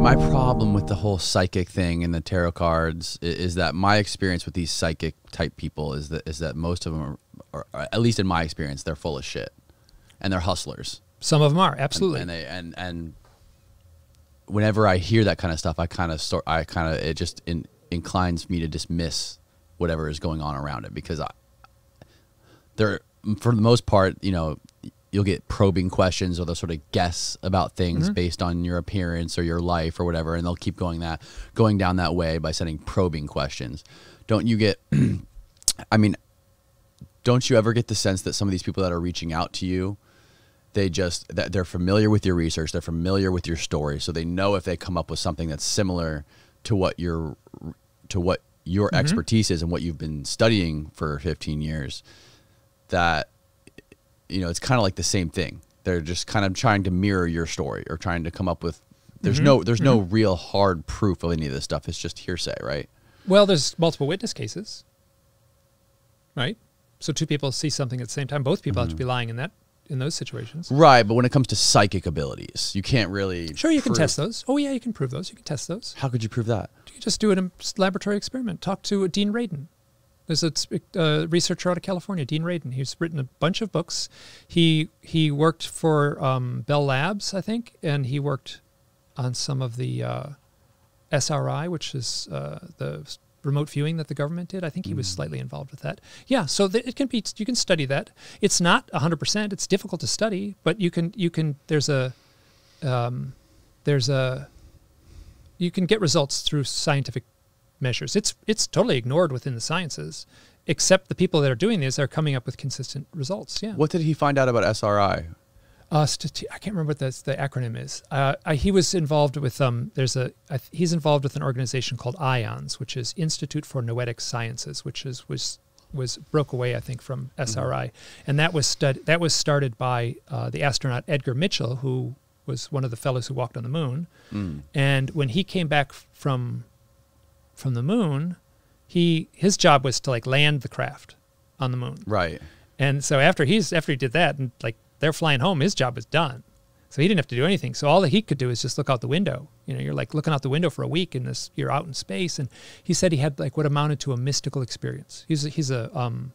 my problem with the whole psychic thing and the tarot cards is, is that my experience with these psychic type people is that is that most of them are, are at least in my experience, they're full of shit, and they're hustlers. Some of them are absolutely. And, and they and and whenever I hear that kind of stuff, I kind of start. I kind of it just in, inclines me to dismiss whatever is going on around it because I, they're for the most part, you know, you'll get probing questions or they'll sort of guess about things Mm-hmm. based on your appearance or your life or whatever, and they'll keep going that going down that way by sending probing questions. Don't you get? I mean, don't you ever get the sense that some of these people that are reaching out to you? they just that they're familiar with your research they're familiar with your story so they know if they come up with something that's similar to what your to what your expertise is and what you've been studying for 15 years that you know it's kind of like the same thing they're just kind of trying to mirror your story or trying to come up with there's mm-hmm. no there's no mm-hmm. real hard proof of any of this stuff it's just hearsay right Well, there's multiple witness cases, right? So two people see something at the same time. Both people have to be mm-hmm. lying in that in those situations. right but when it comes to psychic abilities you can't really Sure, you can test those. Oh yeah, you can prove those. You can test those. how could you prove that You just do it in a laboratory experiment. Talk to Dean Radin. There's a uh, researcher out of California, Dean Radin. He's written a bunch of books. He he worked for um, Bell Labs, I think, and he worked on some of the uh, SRI, which is uh, the remote viewing that the government did. I think he was slightly involved with that. Yeah, so th- it can be. You can study that. It's not 100. percent It's difficult to study, but you can. You can. There's a. Um, there's a. You can get results through scientific measures. It's it's totally ignored within the sciences, except the people that are doing this are coming up with consistent results. Yeah. what did he find out about sri Uh, stati- I can't remember what the, the acronym is. Uh, I, he was involved with um. There's a, th- he's involved with an organization called IONS, which is Institute for Noetic Sciences, which is was was broke away I think from SRI, and that was stud- that was started by uh, the astronaut Edgar Mitchell, who was one of the fellows who walked on the moon. And when he came back from from the moon, he his job was to like land the craft on the moon. right And so after he's after he did that and like they're flying home, his job was done. So he didn't have to do anything. So all that he could do is just look out the window. You know, you're like looking out the window for a week and this you're out in space. And he said he had like what amounted to a mystical experience. He's a, he's a um,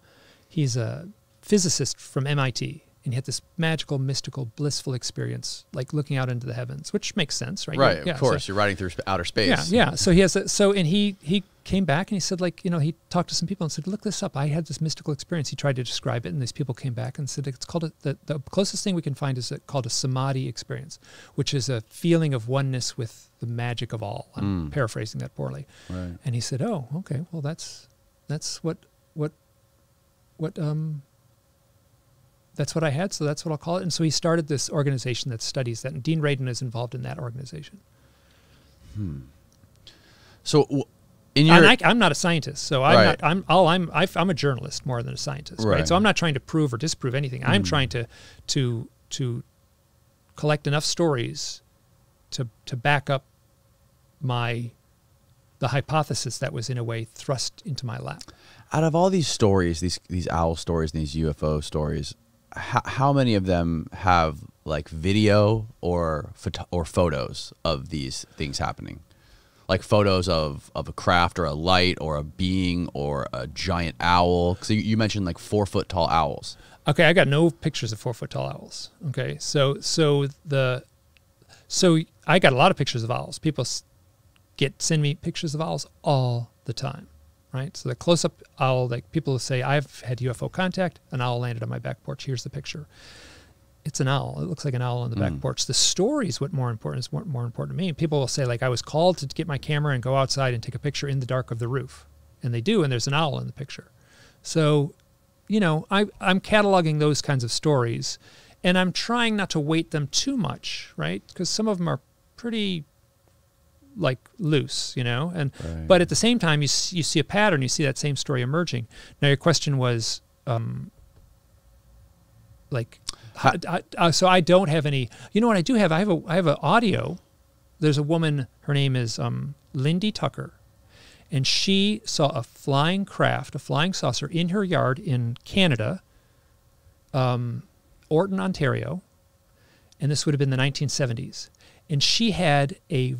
he's a physicist from MIT, and he had this magical, mystical, blissful experience, like looking out into the heavens, which makes sense, right? Right, Yeah, of so- course. You're riding through outer space. yeah, yeah. So he has a, so and he he came back and he said like you know he talked to some people and said look this up. I had this mystical experience. He tried to describe it and these people came back and said it's called a, the the closest thing we can find is a, called a samadhi experience, which is a feeling of oneness with the magic of all. I'm paraphrasing that poorly. Right. And he said, oh okay, well that's that's what what what um that's what I had, so that's what I'll call it. And so he started this organization that studies that, and Dean Radin is involved in that organization. Hmm. So, in your and I, I'm not a scientist, so I'm Right. not. I'm all I'm. i I'm a journalist more than a scientist, right? Right. So I'm not trying to prove or disprove anything. I'm trying to to to collect enough stories to to back up my the hypothesis that was in a way thrust into my lap. out of all these stories, these these owl stories and these UFO stories, how, many of them have like video or photo- or photos of these things happening? Like photos of, of a craft or a light or a being or a giant owl. So you, you mentioned like four foot tall owls. Okay, I got no pictures of four foot tall owls. Okay, so so the so I got a lot of pictures of owls. People get send me pictures of owls all the time, right? So the close up owl, like people will say, I've had UFO contact. An owl landed on my back porch. Here's the picture. It's an owl. It looks like an owl on the back mm. porch. The story is what more important is more, more important to me. People will say like I was called to get my camera and go outside and take a picture in the dark of the roof, and they do, and there's an owl in the picture. So you know, I, I'm cataloging those kinds of stories and I'm trying not to weight them too much, right? Because some of them are pretty like loose, you know, and Right. but at the same time, you you see a pattern, you see that same story emerging. Now, your question was, um, like, I- uh, so I don't have any. You know what I do have? I have a I have an audio. There's a woman. Her name is um, Lindy Tucker, and she saw a flying craft, a flying saucer, in her yard in Canada, um, Orton, Ontario, and this would have been the 1970s. And she had a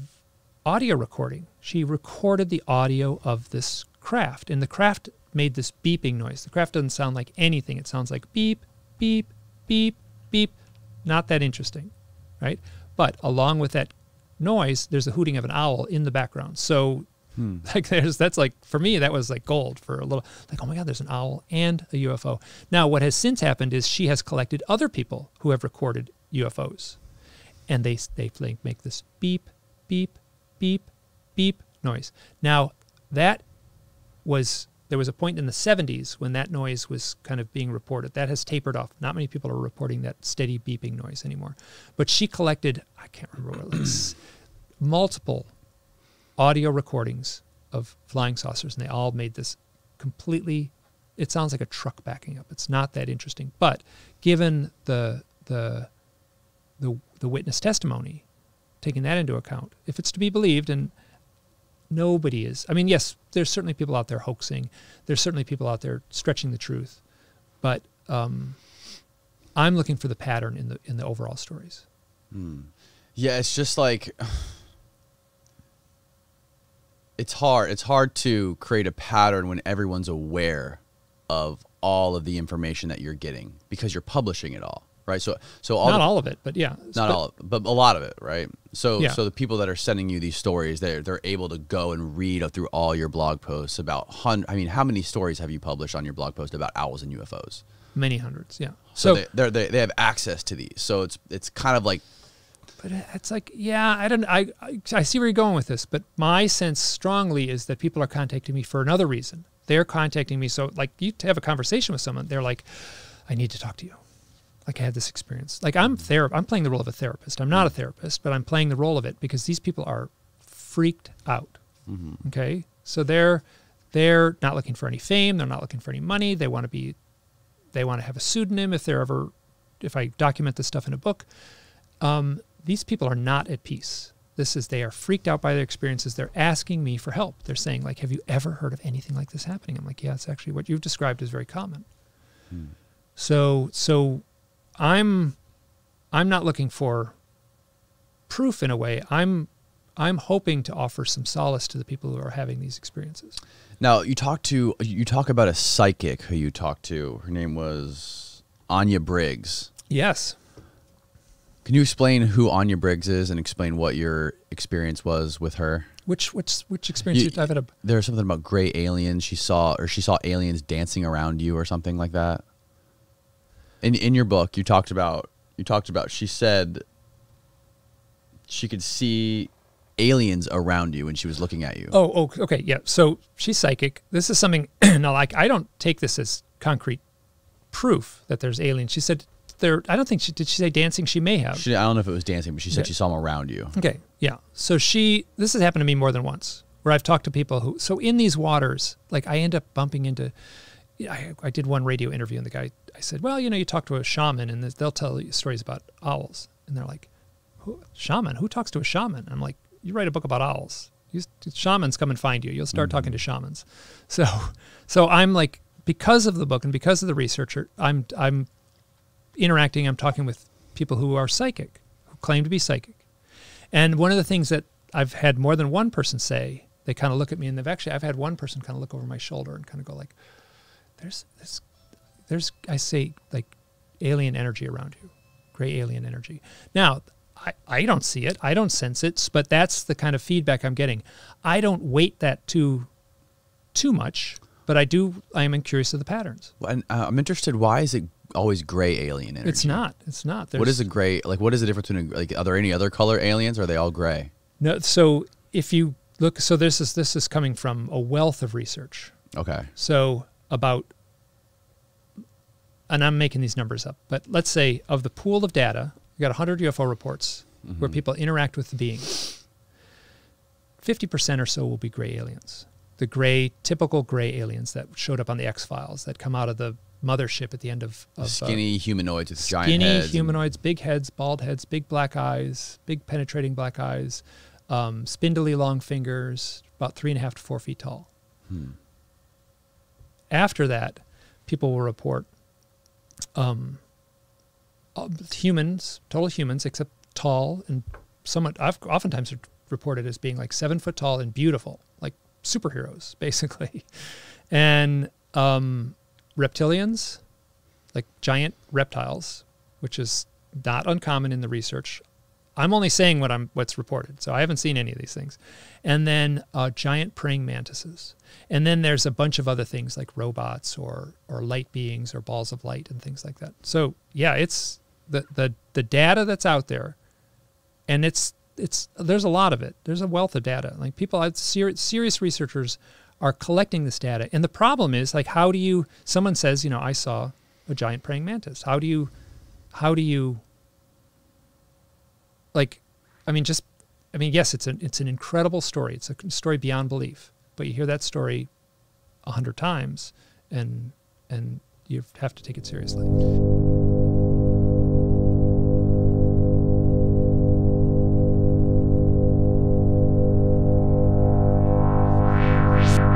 audio recording. She recorded the audio of this craft, and the craft made this beeping noise. The craft doesn't sound like anything. It sounds like beep, beep, beep, beep. Not that interesting, right? But along with that noise, there's the hooting of an owl in the background. So Hmm. like there's that's like for me that was like gold for a little like oh my god there's an owl and a UFO. Now what has since happened is she has collected other people who have recorded UFOs, and they they make this beep beep beep beep noise. Now that was there was a point in the 70s when that noise was kind of being reported. That has tapered off. Not many people are reporting that steady beeping noise anymore. But she collected I can't remember what it multiple audio recordings of flying saucers, and they all made this completely. It sounds like a truck backing up. It's not that interesting, but given the the the the witness testimony, taking that into account, if it's to be believed, and nobody is. I mean, yes, there's certainly people out there hoaxing. There's certainly people out there stretching the truth, but um, I'm looking for the pattern in the in the overall stories. Yeah, it's just like it's hard. It's hard to create a pattern when everyone's aware of all of the information that you're getting because you're publishing it all, right? So, so all Not the, all of it, but yeah, not but- all, but a lot of it, right? So, Yeah. so the people that are sending you these stories, they're they're able to go and read through all your blog posts about hun. I mean, how many stories have you published on your blog post about owls and UFOs? Many hundreds, yeah. So, So, they, they're, they they have access to these. So it's it's kind of like but it's like, yeah, I don't, I, I, I see where you're going with this, but my sense strongly is that people are contacting me for another reason. They're contacting me, so like you to have a conversation with someone, they're like, I need to talk to you. Like I had this experience. Like I'm ther- I'm playing the role of a therapist. I'm not a therapist, but I'm playing the role of it because these people are freaked out. Okay, so they're they're not looking for any fame. They're not looking for any money. They want to be they want to have a pseudonym if they're ever if I document this stuff in a book. Um, these people are not at peace. This is they are freaked out by their experiences. They're asking me for help. They're saying like, "Have you ever heard of anything like this happening?" I'm like, "Yeah, it's actually what you've described is very common." So so I'm I'm not looking for proof in a way. I'm I'm hoping to offer some solace to the people who are having these experiences. Now you talk to you talk about a psychic who you talked to. Her name was Anya Briggs. Yes. Can you explain who Anya Briggs is and explain what your experience was with her? Which which which experience You- I've had a There's something about gray aliens. She saw or she saw aliens dancing around you or something like that. In in your book, you talked about you talked about she said she could see aliens around you when she was looking at you. Oh, oh, okay, yeah. So she's psychic. This is something. now, like, I don't take this as concrete proof that there's aliens. She said there. I don't think she did. She say dancing. She may have. She, I don't know if it was dancing, but she said Yeah. she saw them around you. Okay, yeah. So she. This has happened to me more than once, where I've talked to people who. So in these waters, like I end up bumping into. I, I did one radio interview, and the guy. I said, "Well, you know, you talk to a shaman, and they'll tell you stories about owls." And they're like, who, "Shaman? Who talks to a shaman?" I'm like, "You write a book about owls. You, shamans come and find you. You'll start talking to mm-hmm. shamans." So, so I'm like, because of the book and because of the researcher, I'm I'm interacting. I'm talking with people who are psychic, who claim to be psychic. And one of the things that I've had more than one person say, they kind of look at me and they've actually, I've had one person kind of look over my shoulder and kind of go like, there's this, there's, I say like alien energy around you, gray alien energy. Now, I, I don't see it. I don't sense it, but that's the kind of feedback I'm getting. I don't weight that too, too much, but I do, I am curious of the patterns. Well, And uh, I'm interested. Why is it always gray alien energy? It's not, it's not. What is There's- a gray? Like, what is the difference between like? Are there any other color aliens? Or are they all gray? No, so if you look, so this is this is coming from a wealth of research. Okay. So about, and I'm making these numbers up, but let's say of the pool of data, we got 100 UFO reports where people interact with the beings. 50% or so will be gray aliens. The gray, typical gray aliens that showed up on the X Files that come out of the mothership at the end of, of uh, Skinny humanoids with giant skinny heads. and- humanoids, big heads, bald heads, big black eyes, big penetrating black eyes, um, spindly long fingers, about three and a half to four feet tall. Hmm. After that, people will report um, uh, humans, total humans, except tall and somewhat. I've, oftentimes, reported as being like seven foot tall and beautiful, like superheroes, basically. And um, reptilians, like giant reptiles, which is not uncommon in the research. I'm only saying what I'm what's reported, so I haven't seen any of these things. And then uh, giant praying mantises, and then there's a bunch of other things like robots or or light beings or balls of light and things like that. So yeah, it's the the the data that's out there, and it's it's there's a lot of it. There's a wealth of data. Like people, serious serious researchers are collecting this data, and the problem is like how do you? Someone says, you know, I saw a giant praying mantis. How do you? How do you? Like i mean just i mean yes it's an it's an incredible story. It's a story beyond belief but you hear that story a hundred times and and you have to take it seriously